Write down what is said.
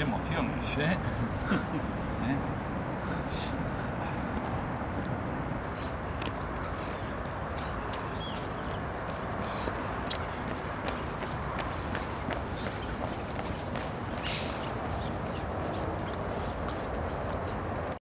emociones, ¿eh?